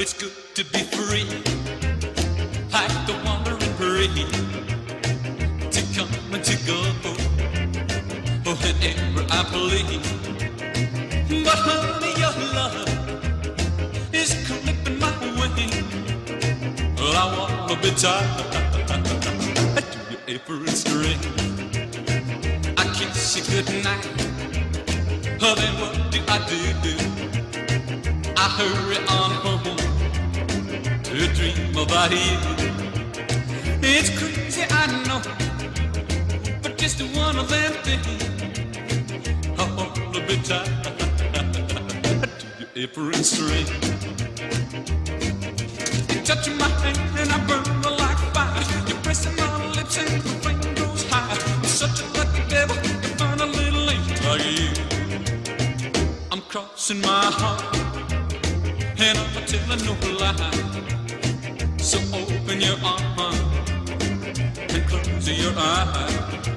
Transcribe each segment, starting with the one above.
it's good to be free, like the wandering breeze, to come and to go, oh, whenever I please. But honey, your love is clipping my wings. Well, I wanna be tied to your apron string. I kiss you goodnight. Oh, then what do I do? I hurry on home you. It's crazy, I know, but just one of them things. I wanna be tied to your apron string. You touch my hand and I burn like fire. You're pressing my lips and the flame goes high. You're such a lucky devil to find a little angel like you. I'm crossing my heart and I'm telling no lie. So open your arms and close your eyes.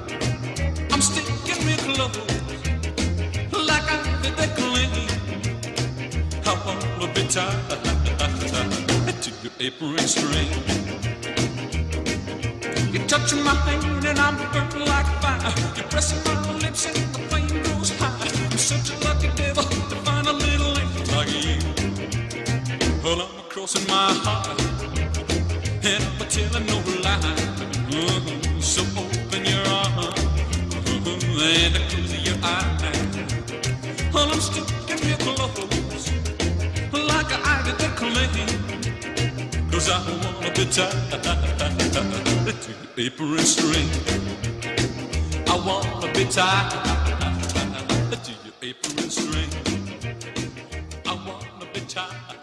I'm sticking real close like I did that cling. I wanna be tied to your apron string. You touch my hand and I'm burning like fire. You're pressing my lips and Well, I'm my heart and I'm telling no lie. Mhm. So open your arms and close your eyes. Well, I'm sticking real close like I did the clay. Cause I wanna be tied to your apron string. I wanna be tied to your apron string. I wanna be tied.